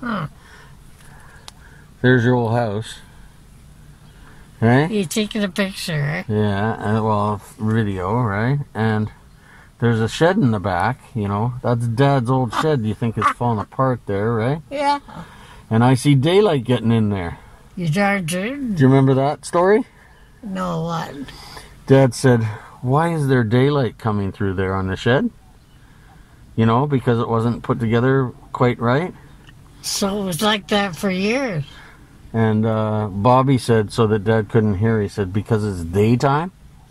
Huh. There's your old house. Right? You're taking a picture? Yeah, and well, video, right? And there's a shed in the back, you know. That's Dad's old shed. You think it's falling apart there, right? Yeah. And I see daylight getting in there. You darn. Do you remember that story? No, what? Dad said, Why is there daylight coming through there on the shed? You know, because it wasn't put together quite right. So it was like that for years. And uh, Bobby said, so that Dad couldn't hear, he said, Because it's daytime?